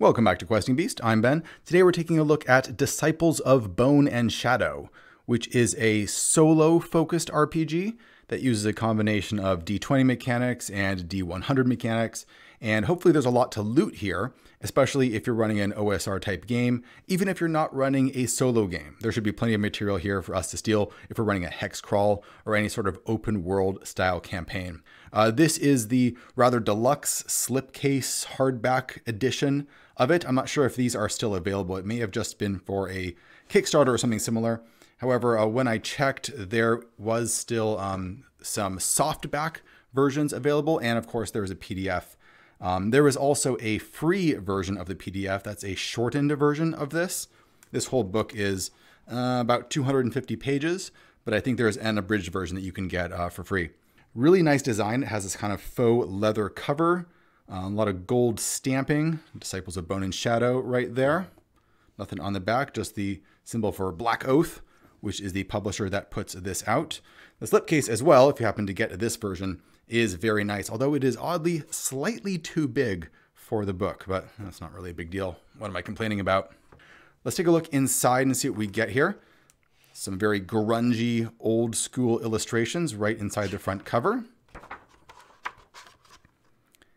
Welcome back to Questing Beast. I'm Ben. Today we're taking a look at Disciples of Bone and Shadow, which is a solo focused RPG that uses a combination of D20 mechanics and D100 mechanics. And hopefully there's a lot to loot here, especially if you're running an OSR type game, even if you're not running a solo game. There should be plenty of material here for us to steal if we're running a hex crawl or any sort of open world style campaign. Uh, this is the rather deluxe slipcase hardback edition of it. I'm not sure if these are still available. It may have just been for a Kickstarter or something similar. However, uh, when I checked, there was still um, some softback versions available, and of course, there was a PDF. Um, there was also a free version of the PDF. That's a shortened version of this. This whole book is uh, about 250 pages, but I think there's an abridged version that you can get uh, for free. Really nice design. It has this kind of faux leather cover, uh, a lot of gold stamping, Disciples of Bone and Shadow right there. Nothing on the back, just the symbol for Black Oath, which is the publisher that puts this out. The slipcase as well, if you happen to get this version, is very nice, although it is oddly slightly too big for the book, but that's not really a big deal. What am I complaining about? Let's take a look inside and see what we get here. Some very grungy, old school illustrations right inside the front cover.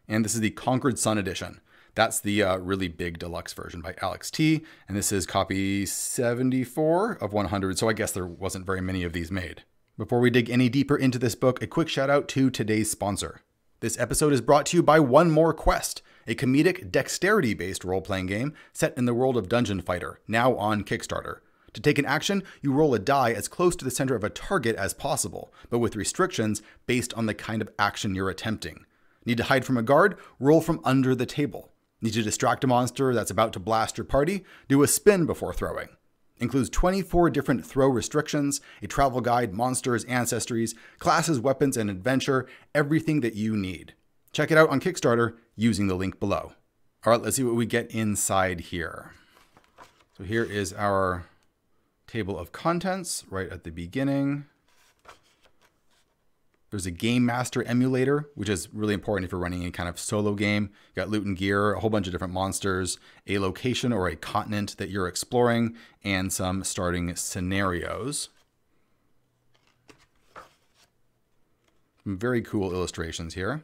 And this is the Conquered Sun edition. That's the uh, really big deluxe version by Alex T. And this is copy 74 of 100. So I guess there wasn't very many of these made. Before we dig any deeper into this book, a quick shout out to today's sponsor. This episode is brought to you by One More Quest, a comedic dexterity based role playing game set in the world of Dungeon Fighter, now on Kickstarter. To take an action, you roll a die as close to the center of a target as possible, but with restrictions based on the kind of action you're attempting. Need to hide from a guard? Roll from under the table. Need to distract a monster that's about to blast your party? Do a spin before throwing. Includes 24 different throw restrictions, a travel guide, monsters, ancestries, classes, weapons, and adventure, everything that you need. Check it out on Kickstarter using the link below. All right, let's see what we get inside here. So here is our table of contents right at the beginning. There's a Game Master emulator, which is really important if you're running any kind of solo game. You got loot and gear, a whole bunch of different monsters, a location or a continent that you're exploring, and some starting scenarios. Some very cool illustrations here.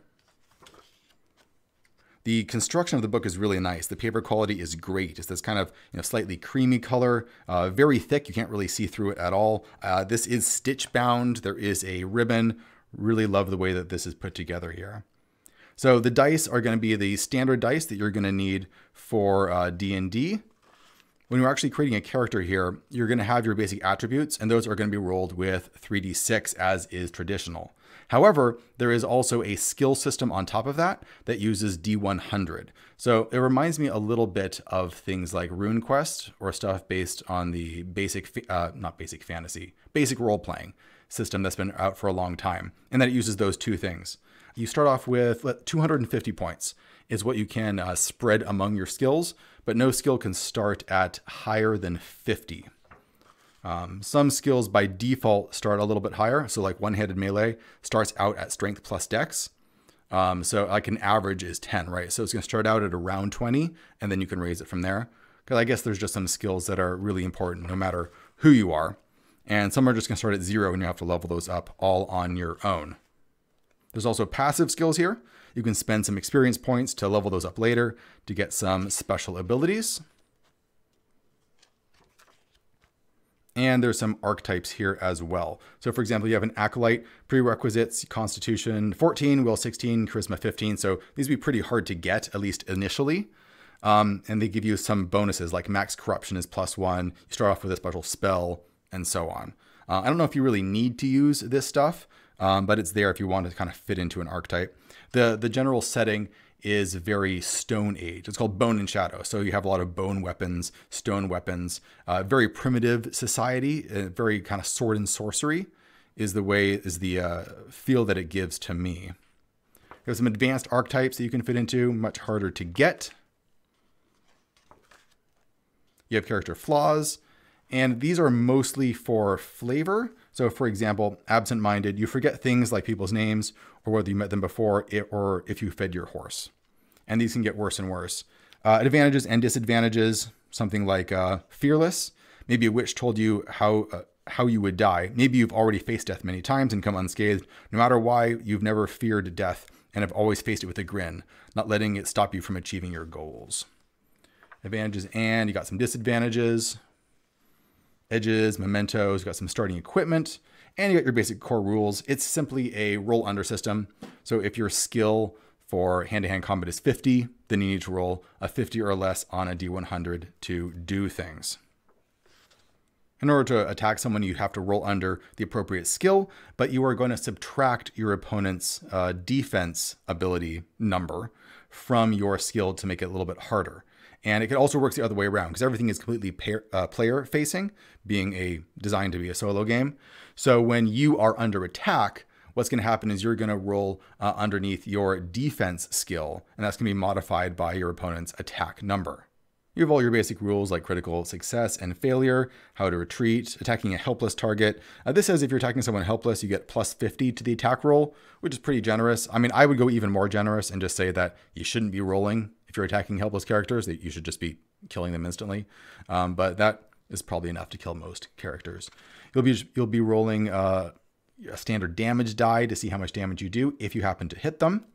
The construction of the book is really nice. The paper quality is great. It's this kind of you know, slightly creamy color, uh, very thick. You can't really see through it at all. Uh, this is stitch bound. There is a ribbon. Really love the way that this is put together here. So the dice are going to be the standard dice that you're going to need for uh, D&D. When you're actually creating a character here, you're going to have your basic attributes, and those are going to be rolled with 3d6 as is traditional. However, there is also a skill system on top of that that uses D100. So it reminds me a little bit of things like RuneQuest or stuff based on the basic, uh, not basic fantasy, basic role playing system that's been out for a long time, and that it uses those two things. You start off with 250 points is what you can uh, spread among your skills, but no skill can start at higher than 50. Um, some skills by default start a little bit higher. So like one-handed melee starts out at strength plus dex. Um, so like an average is 10, right? So it's going to start out at around 20 and then you can raise it from there. Because I guess there's just some skills that are really important no matter who you are. And some are just going to start at zero and you have to level those up all on your own. There's also passive skills here. You can spend some experience points to level those up later to get some special abilities. And there's some archetypes here as well. So for example, you have an Acolyte, prerequisites, Constitution 14, Will 16, Charisma 15. So these would be pretty hard to get, at least initially. Um, and they give you some bonuses like max corruption is plus one. You start off with a special spell and so on. Uh, I don't know if you really need to use this stuff, um, but it's there if you want to kind of fit into an archetype. The, the general setting is very Stone Age. It's called Bone and Shadow. So you have a lot of bone weapons, stone weapons, uh, very primitive society, uh, very kind of sword and sorcery is the way, is the uh, feel that it gives to me. There's some advanced archetypes that you can fit into, much harder to get. You have character flaws, and these are mostly for flavor. So for example, absent-minded, you forget things like people's names or whether you met them before or if you fed your horse. And these can get worse and worse. Uh, advantages and disadvantages, something like uh, fearless. Maybe a witch told you how uh, how you would die. Maybe you've already faced death many times and come unscathed. No matter why, you've never feared death and have always faced it with a grin, not letting it stop you from achieving your goals. Advantages and you got some disadvantages, edges, mementos, got some starting equipment, and you got your basic core rules. It's simply a roll under system. So if your skill for hand to hand combat is 50, then you need to roll a 50 or less on a d100 to do things. In order to attack someone, you have to roll under the appropriate skill, but you are going to subtract your opponent's uh, defense ability number from your skill to make it a little bit harder. And it also works the other way around because everything is completely pair, uh, player facing, being a designed to be a solo game. So when you are under attack, what's going to happen is you're going to roll uh, underneath your defense skill, and that's going to be modified by your opponent's attack number. You have all your basic rules like critical success and failure, how to retreat, attacking a helpless target. Uh, this says if you're attacking someone helpless, you get plus 50 to the attack roll, which is pretty generous. I mean, I would go even more generous and just say that you shouldn't be rolling if you're attacking helpless characters, that you should just be killing them instantly. Um, but that is probably enough to kill most characters. You'll be you'll be rolling uh, a standard damage die to see how much damage you do if you happen to hit them.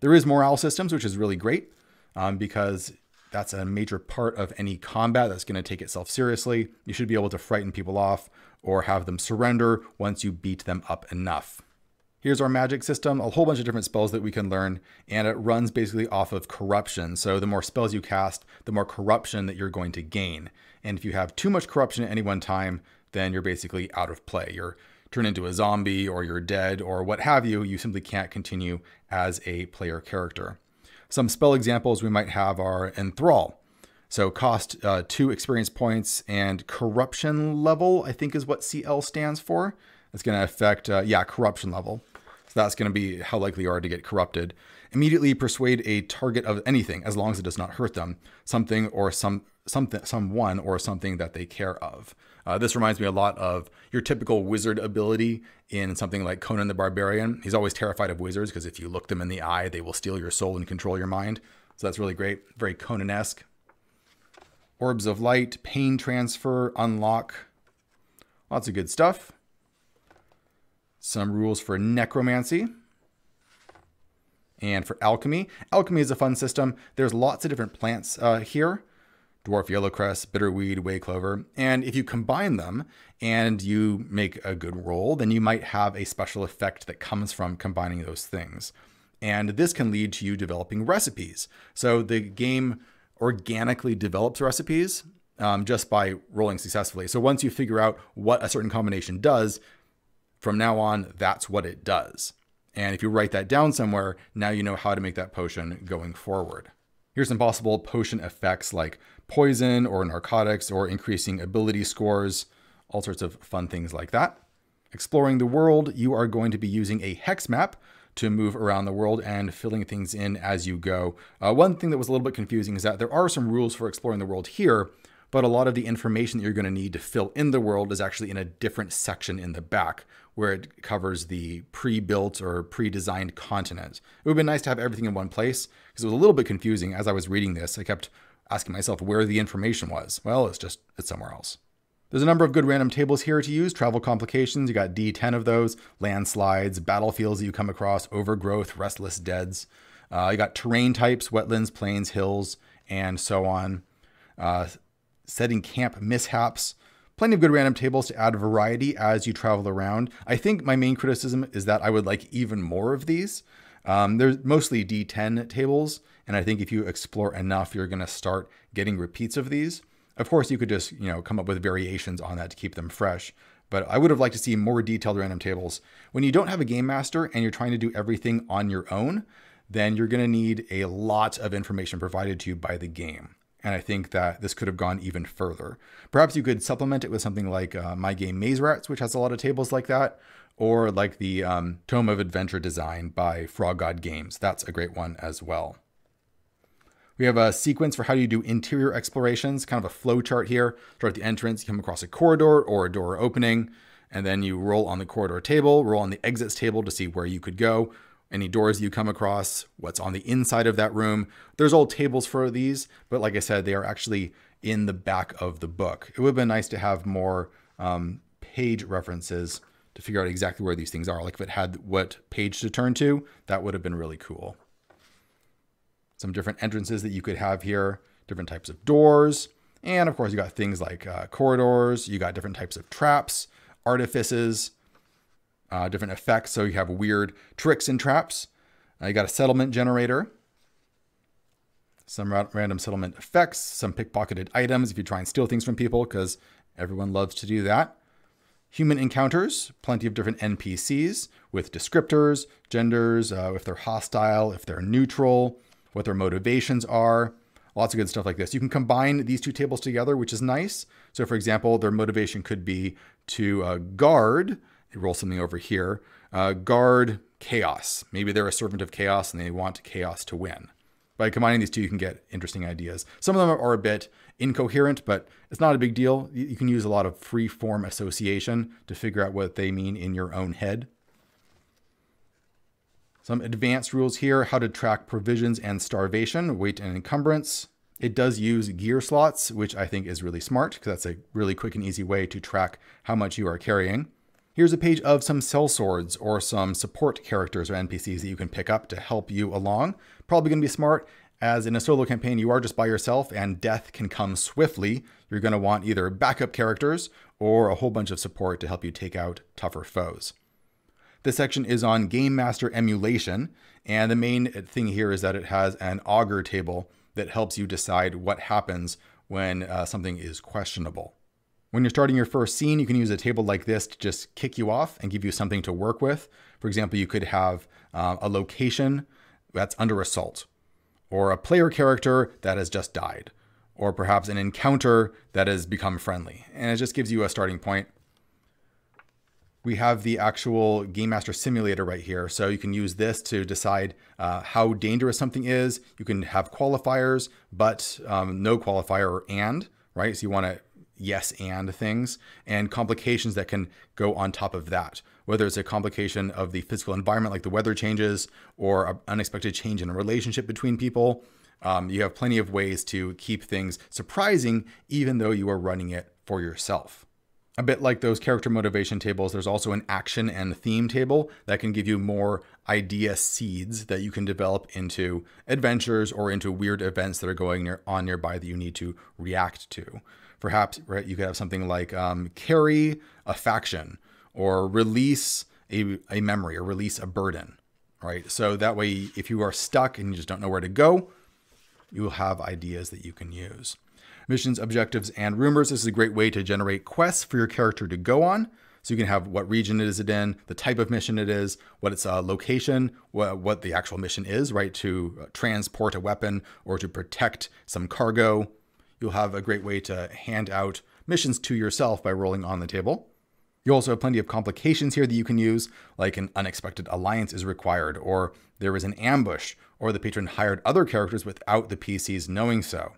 There is morale systems, which is really great um, because that's a major part of any combat that's going to take itself seriously. You should be able to frighten people off or have them surrender once you beat them up enough. Here's our magic system, a whole bunch of different spells that we can learn, and it runs basically off of corruption. So the more spells you cast, the more corruption that you're going to gain. And if you have too much corruption at any one time, then you're basically out of play. You're turned into a zombie or you're dead or what have you. You simply can't continue as a player character. Some spell examples we might have are Enthrall. So cost uh, two experience points and corruption level, I think is what CL stands for. It's going to affect, uh, yeah, corruption level. That's going to be how likely you are to get corrupted. Immediately persuade a target of anything, as long as it does not hurt them, something or some something, someone or something that they care of. Uh, this reminds me a lot of your typical wizard ability in something like Conan the Barbarian. He's always terrified of wizards because if you look them in the eye, they will steal your soul and control your mind. So that's really great. Very Conan esque. Orbs of Light, Pain Transfer, Unlock. Lots of good stuff. Some rules for Necromancy and for Alchemy. Alchemy is a fun system. There's lots of different plants uh, here dwarf yellowcress, bitterweed, way clover. And if you combine them and you make a good roll, then you might have a special effect that comes from combining those things. And this can lead to you developing recipes. So the game organically develops recipes um, just by rolling successfully. So once you figure out what a certain combination does, from now on, that's what it does. And if you write that down somewhere, now you know how to make that potion going forward. Here's some possible potion effects like poison or narcotics or increasing ability scores, all sorts of fun things like that. Exploring the world, you are going to be using a hex map to move around the world and filling things in as you go. Uh, one thing that was a little bit confusing is that there are some rules for exploring the world here, but a lot of the information that you're going to need to fill in the world is actually in a different section in the back where it covers the pre-built or pre-designed continent. It would have been nice to have everything in one place because it was a little bit confusing as I was reading this. I kept asking myself where the information was. Well, it's just it's somewhere else. There's a number of good random tables here to use. Travel complications, you got D10 of those, landslides, battlefields that you come across, overgrowth, restless deads. Uh, you got terrain types, wetlands, plains, hills, and so on. Uh, setting camp mishaps, plenty of good random tables to add variety as you travel around. I think my main criticism is that I would like even more of these. Um, there's mostly D10 tables, and I think if you explore enough, you're going to start getting repeats of these. Of course, you could just you know come up with variations on that to keep them fresh. But I would have liked to see more detailed random tables. When you don't have a game master and you're trying to do everything on your own, then you're going to need a lot of information provided to you by the game. And I think that this could have gone even further. Perhaps you could supplement it with something like uh, My Game Maze Rats, which has a lot of tables like that, or like the um, Tome of Adventure Design by Frog God Games. That's a great one as well. We have a sequence for how you do interior explorations, kind of a flow chart here. Start at the entrance, you come across a corridor or a door opening, and then you roll on the corridor table, roll on the exits table to see where you could go, any doors you come across, what's on the inside of that room. There's old tables for these, but like I said, they are actually in the back of the book. It would have been nice to have more um, page references to figure out exactly where these things are. Like if it had what page to turn to, that would have been really cool. Some different entrances that you could have here, different types of doors. And of course, you got things like uh, corridors, you got different types of traps, artifices, uh, different effects. So you have weird tricks and traps. Uh, you got a settlement generator, some ra- random settlement effects, some pickpocketed items if you try and steal things from people, because everyone loves to do that. Human encounters, plenty of different NPCs with descriptors, genders, uh, if they're hostile, if they're neutral, what their motivations are. Lots of good stuff like this. You can combine these two tables together, which is nice. So, for example, their motivation could be to uh, guard roll something over here. Uh, guard chaos. Maybe they're a servant of chaos and they want chaos to win. By combining these two, you can get interesting ideas. Some of them are a bit incoherent, but it's not a big deal. You can use a lot of free form association to figure out what they mean in your own head. Some advanced rules here how to track provisions and starvation, weight and encumbrance. It does use gear slots, which I think is really smart because that's a really quick and easy way to track how much you are carrying. Here's a page of some sellswords or some support characters or NPCs that you can pick up to help you along. Probably going to be smart as in a solo campaign, you are just by yourself and death can come swiftly. You're going to want either backup characters or a whole bunch of support to help you take out tougher foes. This section is on Game Master emulation, and the main thing here is that it has an augur table that helps you decide what happens when uh, something is questionable. When you're starting your first scene, you can use a table like this to just kick you off and give you something to work with. For example, you could have uh, a location that's under assault, or a player character that has just died, or perhaps an encounter that has become friendly. And it just gives you a starting point. We have the actual Game Master Simulator right here. So you can use this to decide uh, how dangerous something is. You can have qualifiers, but um, no qualifier or and, right? So you want to yes and things and complications that can go on top of that whether it's a complication of the physical environment like the weather changes or an unexpected change in a relationship between people um, you have plenty of ways to keep things surprising even though you are running it for yourself a bit like those character motivation tables, there's also an action and theme table that can give you more idea seeds that you can develop into adventures or into weird events that are going on nearby that you need to react to. Perhaps right, you could have something like um, carry a faction or release a, a memory or release a burden, right? So that way, if you are stuck and you just don't know where to go, you will have ideas that you can use. Missions, objectives, and rumors. This is a great way to generate quests for your character to go on. So you can have what region it is it in, the type of mission it is, what its uh, location, what, what the actual mission is, right? To uh, transport a weapon or to protect some cargo, You'll have a great way to hand out missions to yourself by rolling on the table. You also have plenty of complications here that you can use, like an unexpected alliance is required, or there was an ambush, or the patron hired other characters without the PCs knowing so.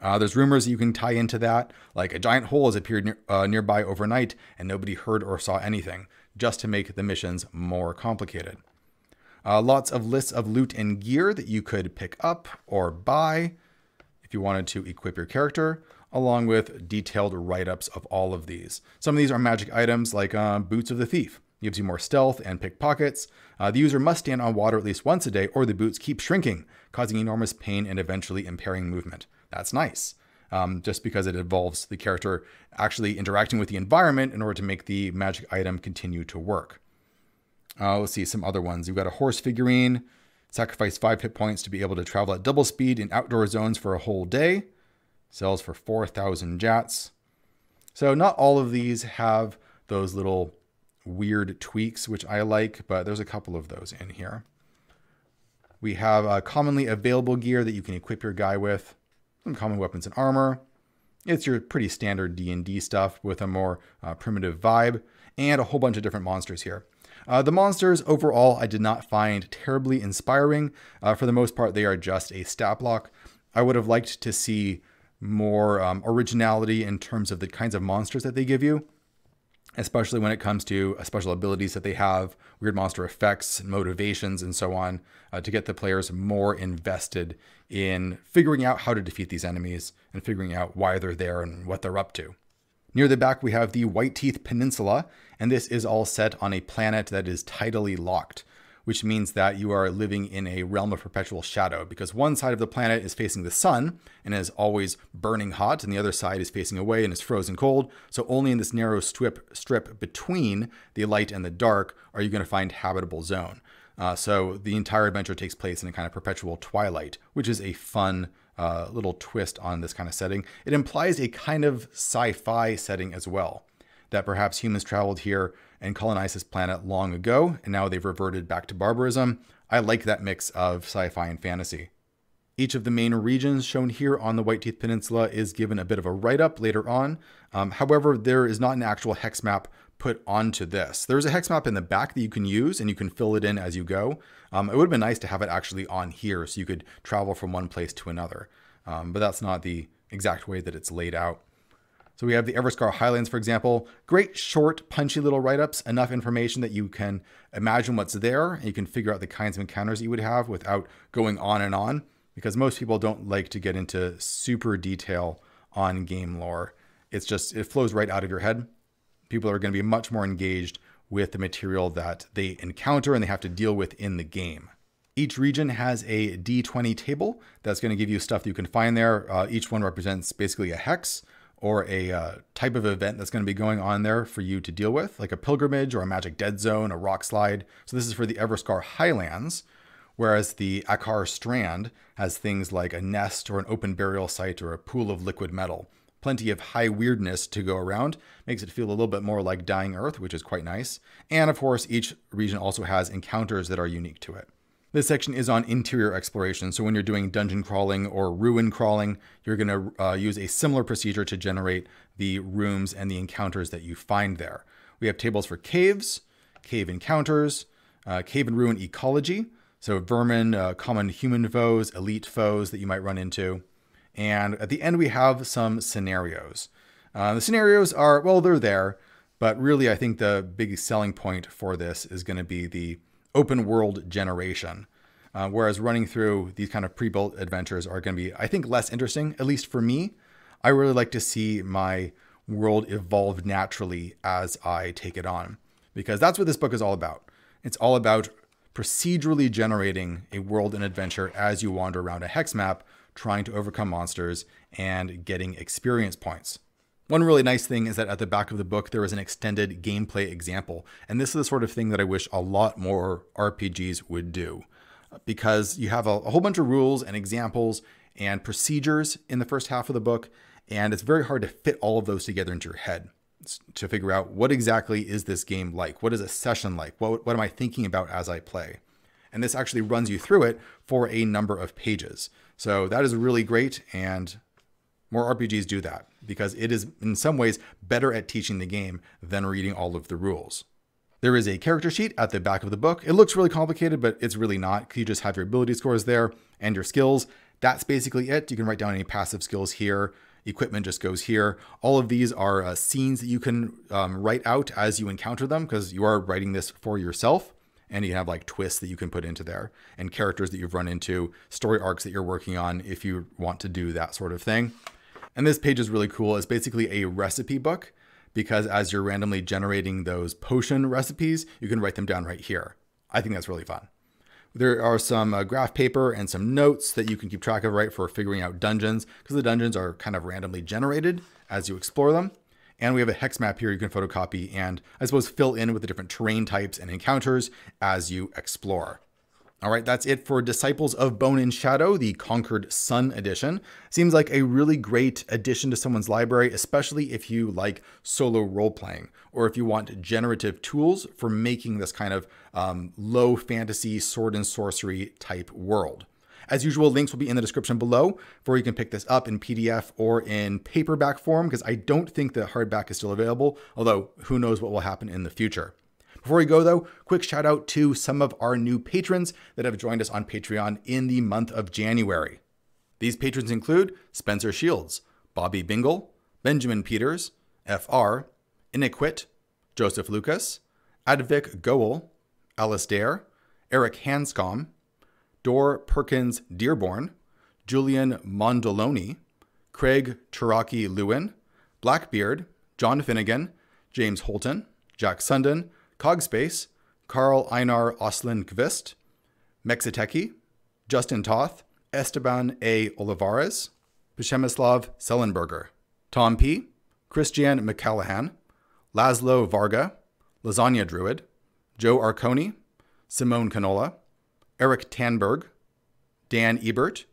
Uh, there's rumors you can tie into that, like a giant hole has appeared near, uh, nearby overnight and nobody heard or saw anything, just to make the missions more complicated. Uh, lots of lists of loot and gear that you could pick up or buy you wanted to equip your character, along with detailed write-ups of all of these. Some of these are magic items like uh, Boots of the Thief. Gives you more stealth and pickpockets. Uh, the user must stand on water at least once a day or the boots keep shrinking, causing enormous pain and eventually impairing movement. That's nice. Um, just because it involves the character actually interacting with the environment in order to make the magic item continue to work. Uh, let's see some other ones. You've got a horse figurine, Sacrifice 5 hit points to be able to travel at double speed in outdoor zones for a whole day. Sells for 4,000 jats. So not all of these have those little weird tweaks, which I like, but there's a couple of those in here. We have uh, commonly available gear that you can equip your guy with. Some common weapons and armor. It's your pretty standard D&D stuff with a more uh, primitive vibe and a whole bunch of different monsters here. Uh, the monsters overall I did not find terribly inspiring. Uh, for the most part, they are just a stat block. I would have liked to see more um, originality in terms of the kinds of monsters that they give you. especially when it comes to uh, special abilities that they have, weird monster effects, motivations, and so on, uh, to get the players more invested in figuring out how to defeat these enemies and figuring out why they're there and what they're up to. Near the back, we have the White Teeth Peninsula, and this is all set on a planet that is tidally locked which means that you are living in a realm of perpetual shadow because one side of the planet is facing the sun and is always burning hot, and the other side is facing away and is frozen cold. So, only in this narrow strip, strip between the light and the dark are you going to find habitable zone. Uh, so, the entire adventure takes place in a kind of perpetual twilight, which is a fun uh, little twist on this kind of setting. It implies a kind of sci fi setting as well, that perhaps humans traveled here and colonized this planet long ago, and now they've reverted back to barbarism. I like that mix of sci fi and fantasy. Each of the main regions shown here on the White Teeth Peninsula is given a bit of a write up later on. Um, however, there is not an actual hex map put onto this. There's a hex map in the back that you can use and you can fill it in as you go. Um, it would have been nice to have it actually on here so you could travel from one place to another, um, but that's not the exact way that it's laid out. So we have the Everscar Highlands, for example. Great, short, punchy little write-ups, enough information that you can imagine what's there and you can figure out the kinds of encounters you would have without going on and on, because most people don't like to get into super detail on game lore. It's just, it flows right out of your head. People are going to be much more engaged with the material that they encounter and they have to deal with in the game. Each region has a D20 table that's going to give you stuff that you can find there. Uh, each one represents basically a hex or a uh, type of event that's going to be going on there for you to deal with, like a pilgrimage or a magic dead zone, a rock slide. So this is for the Everscar Highlands, whereas the Akar Strand has things like a nest or an open burial site or a pool of liquid metal. Plenty of high weirdness to go around, makes it feel a little bit more like Dying Earth, which is quite nice. And of course, each region also has encounters that are unique to it. This section is on interior exploration. So when you're doing dungeon crawling or ruin crawling, you're going to uh, use a similar procedure to generate the rooms and the encounters that you find there. We have tables for caves, cave encounters, uh, cave and ruin ecology. So vermin, uh, common human foes, elite foes that you might run into. And at the end, we have some scenarios. Uh, the scenarios are, well, they're there, but really I think the big selling point for this is going to be the open world generation. Uh, whereas running through these kind of pre-built adventures are going to be, I think, less interesting, at least for me. I really like to see my world evolve naturally as I take it on, because that's what this book is all about. It's all about procedurally generating a world and adventure as you wander around a hex map, trying to overcome monsters and getting experience points. One really nice thing is that at the back of the book, there is an extended gameplay example. And this is the sort of thing that I wish a lot more RPGs would do because you have a, a, whole bunch of rules and examples and procedures in the first half of the book. And it's very hard to fit all of those together into your head to figure out what exactly is this game like? What is a session like? What, what am I thinking about as I play? And this actually runs you through it for a number of pages. So that is really great. And more RPGs do that because it is in some ways better at teaching the game than reading all of the rules. There is a character sheet at the back of the book. It looks really complicated, but it's really not. You just have your ability scores there and your skills. That's basically it. You can write down any passive skills here. Equipment just goes here. All of these are uh, scenes that you can um, write out as you encounter them because you are writing this for yourself. And you have like twists that you can put into there and characters that you've run into, story arcs that you're working on if you want to do that sort of thing. And this page is really cool. It's basically a recipe book because as you're randomly generating those potion recipes, you can write them down right here. I think that's really fun. There are some uh, graph paper and some notes that you can keep track of, right, for figuring out dungeons, because the dungeons are kind of randomly generated as you explore them. And we have a hex map here you can photocopy and I suppose fill in with the different terrain types and encounters as you explore. All right, that's it for Disciples of Bone and Shadow, the Conquered Sun edition. Seems like a really great addition to someone's library, especially if you like solo role playing or if you want generative tools for making this kind of um, low fantasy sword and sorcery type world. As usual, links will be in the description below for you can pick this up in PDF or in paperback form because I don't think the hardback is still available, although who knows what will happen in the future. Before we go, though, quick shout out to some of our new patrons that have joined us on Patreon in the month of January. These patrons include Spencer Shields, Bobby Bingle, Benjamin Peters, FR, Iniquit, Joseph Lucas, Advik Goel, Alice Dare, Eric Hanscom, Dor Perkins Dearborn, Julian Mondoloni, Craig Chouraki Lewin, Blackbeard, John Finnegan, James Holton, Jack Sundin, Cogspace, Carl Einar Oslin Kvist, Mexiteki, Justin Toth, Esteban A. Olivares, Przemysław Sellenberger, Tom P., Christian McCallahan, Laszlo Varga, Lasagna Druid, Joe Arconi, Simone Canola, Eric Tanberg, Dan Ebert,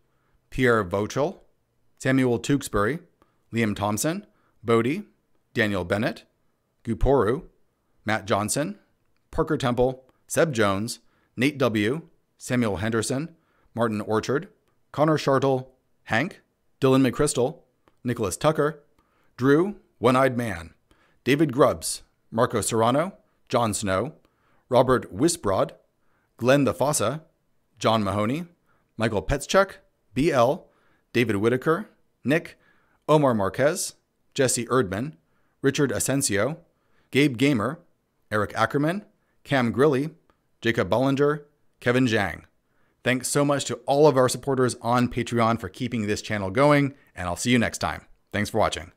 Pierre Vochel, Samuel Tewksbury, Liam Thompson, Bodie, Daniel Bennett, Guporu, Matt Johnson, Parker Temple, Seb Jones, Nate W., Samuel Henderson, Martin Orchard, Connor Shartle, Hank, Dylan McChrystal, Nicholas Tucker, Drew, One Eyed Man, David Grubbs, Marco Serrano, John Snow, Robert Wyssbrod, Glenn the Fossa, John Mahoney, Michael Petschuk, BL, David Whitaker, Nick, Omar Marquez, Jesse Erdman, Richard Asensio, Gabe Gamer, Eric Ackerman, Cam Grilly, Jacob Bollinger, Kevin Zhang. Thanks so much to all of our supporters on Patreon for keeping this channel going, and I'll see you next time. Thanks for watching.